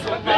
That's what